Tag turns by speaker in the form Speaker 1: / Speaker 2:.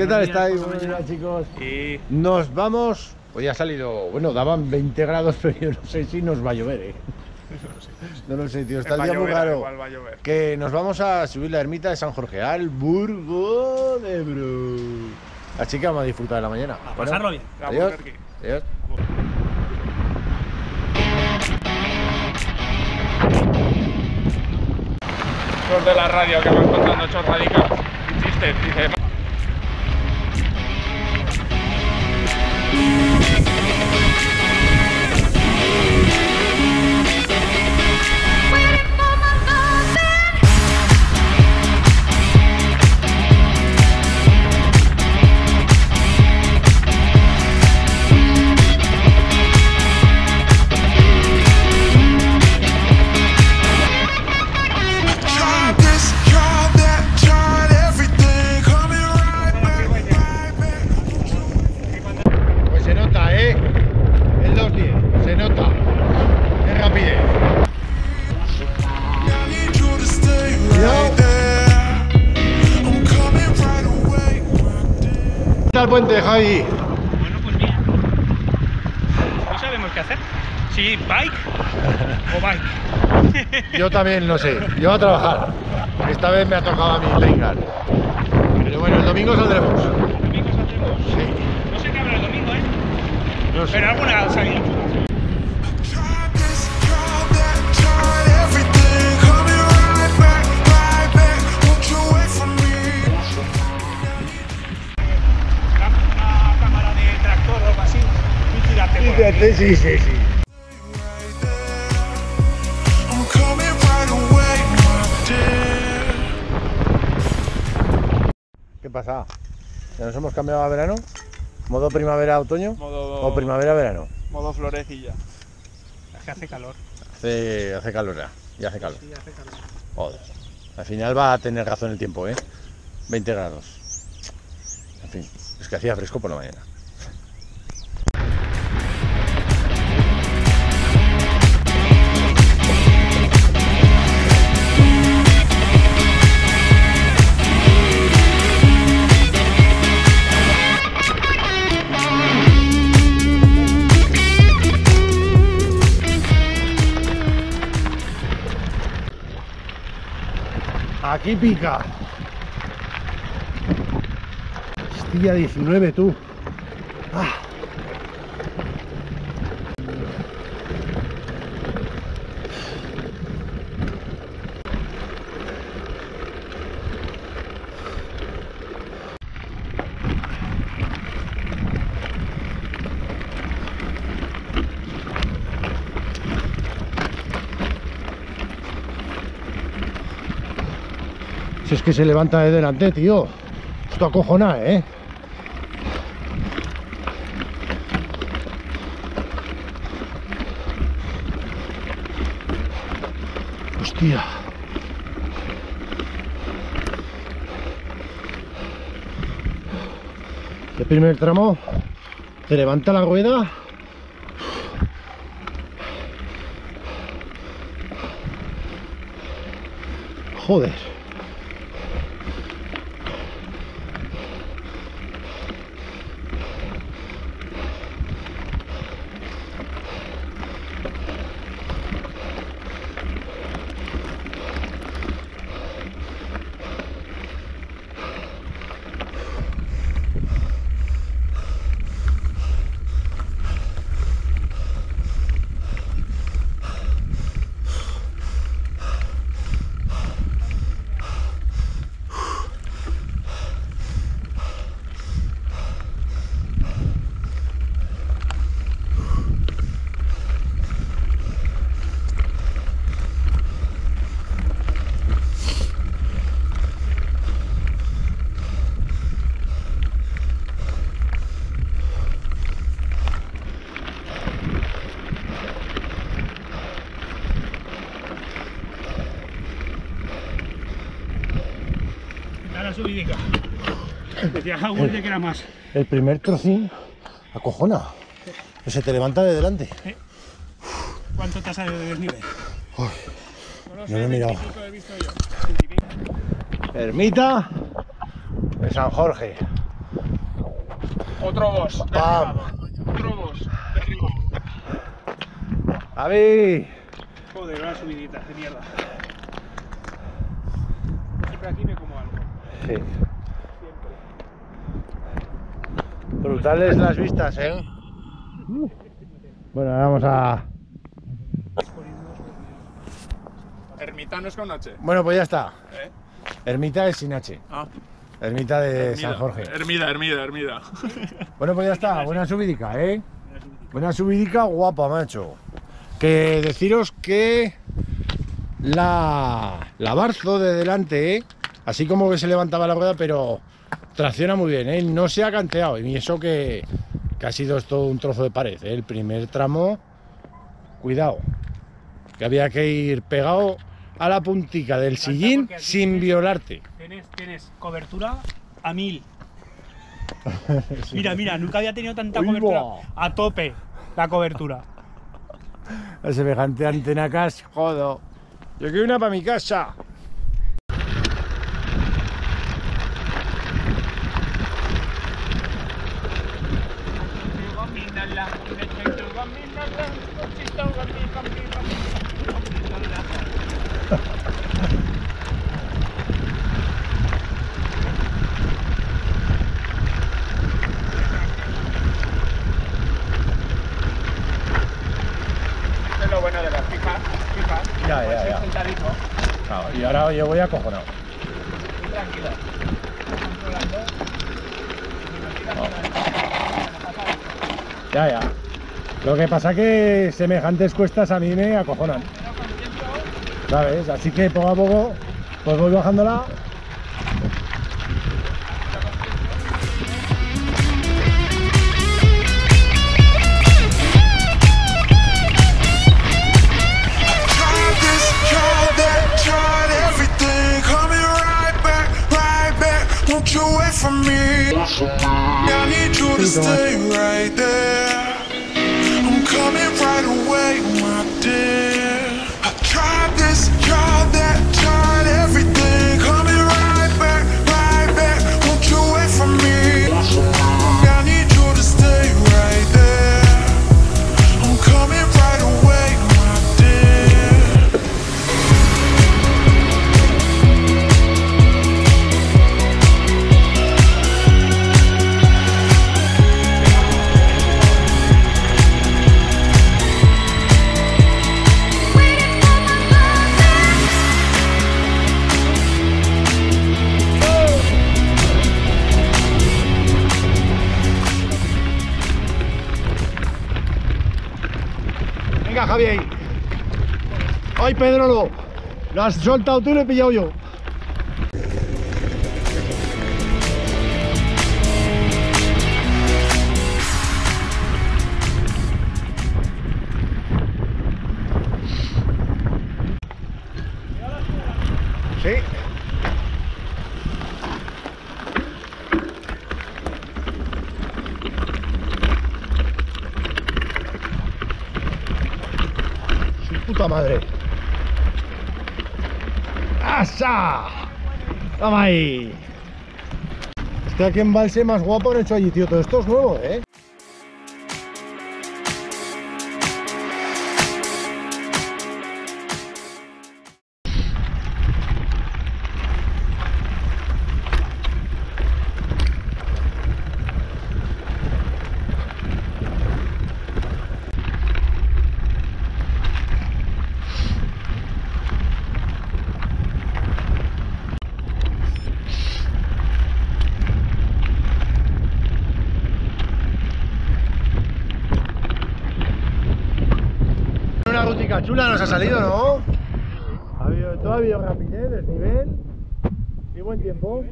Speaker 1: ¿Qué tal estáis? Buenos chicos.
Speaker 2: Y
Speaker 1: Nos vamos. Hoy ha salido. Bueno, daban 20 grados, pero yo no sé si nos va a llover, ¿eh? No lo sé, tío. Está el día muy raro. Que nos vamos a subir la ermita de San Jorge al Burgo de Ebro. Así que vamos a disfrutar de la mañana.
Speaker 2: a
Speaker 1: Bueno,
Speaker 2: pasarlo bien.
Speaker 1: Adiós. Adiós.
Speaker 3: De la radio que van contando chorradicas chistes. Dice,
Speaker 1: puente, Javi?
Speaker 2: Bueno, pues bien. No sabemos qué hacer. Si bike o bike.
Speaker 1: Yo también no sé. Yo a trabajar. Esta vez me ha tocado a mí Leingar. Pero bueno, el domingo saldremos.
Speaker 2: El domingo saldremos.
Speaker 1: Sí.
Speaker 2: No sé qué habrá el domingo, ¿eh?
Speaker 1: No sé.
Speaker 2: Pero alguna salida.
Speaker 1: Sí, sí, sí. ¿Qué pasa? ¿Ya nos hemos cambiado a verano? ¿Modo primavera-otoño?
Speaker 3: modo,
Speaker 1: ¿O primavera-verano?
Speaker 3: modo florecilla.
Speaker 2: Es que hace calor.
Speaker 1: Hace, hace calor ya. Ya hace calor.
Speaker 2: Sí, hace calor.
Speaker 1: Joder. Al final va a tener razón el tiempo, ¿eh? 20 grados. En fin, es que hacía fresco por la mañana. Aquí pica. Hostia, 19 tú. Ah. Es que se levanta de delante, tío. Esto acojona, ¿eh? Hostia. El primer tramo te levanta la rueda. Joder.
Speaker 2: Subidica. Decía Howard que era más.
Speaker 1: El primer trocín acojona. Que se te levanta de delante.
Speaker 2: ¿Cuánto tasa de desnivel?
Speaker 1: No lo he mirado.
Speaker 3: Veintipico he visto yo.
Speaker 1: Ermita de San Jorge.
Speaker 3: Otro boss.
Speaker 1: Pam.
Speaker 3: derribado. Otro boss.
Speaker 1: Javi.
Speaker 2: Joder, una subidita de mierda. Siempre aquí me como.
Speaker 1: Sí. Brutales las vistas, ¿eh? Bueno, ahora vamos a...
Speaker 3: Ermitanos con H.
Speaker 1: Bueno, pues ya está.
Speaker 3: ¿Eh?
Speaker 1: Ermita es sin H.
Speaker 3: Ah,
Speaker 1: Ermita de San Jorge.
Speaker 3: Hermida, Hermida, Hermida.
Speaker 1: Bueno, pues ya está. Buena subidica, ¿eh? Buena subidica, guapa, macho. Que deciros que la, la Barzo de delante, ¿eh? Así como que se levantaba la rueda, pero tracciona muy bien, ¿eh? no se ha canteado. Y eso que, que ha sido esto un trozo de pared. ¿eh? El primer tramo, cuidado, que había que ir pegado a la puntica del sillín sin
Speaker 2: tienes-
Speaker 1: violarte.
Speaker 2: Tienes, tienes cobertura a mil. Mira, mira, nunca había tenido tanta
Speaker 1: Uy,
Speaker 2: cobertura. A tope la cobertura.
Speaker 1: A semejante antena jodo. Yo quiero una para mi casa.
Speaker 3: Es lo bueno de las fijas. Fijas.
Speaker 1: Ya, ya,
Speaker 3: Puedes ir
Speaker 1: ya. Claro, y ahora yo voy acojonado.
Speaker 3: tranquilo.
Speaker 1: Ya, ya. Lo que pasa que semejantes cuestas a mí me acojonan. ¿Sabes? Así que poco a poco, pues voy bajándola.
Speaker 4: Won't you wait for me? I need you to stay right there.
Speaker 1: Pedro, lo! Has soltado tú y lo he pillado yo. Su puta madre. ¡Asa! ¡Toma ahí! Este aquí en Valse más guapo han hecho allí, tío. Todo esto es nuevo, ¿eh? Chula nos ha salido, ¿no? Ha habido, todo ha habido rapidez, desnivel y buen tiempo.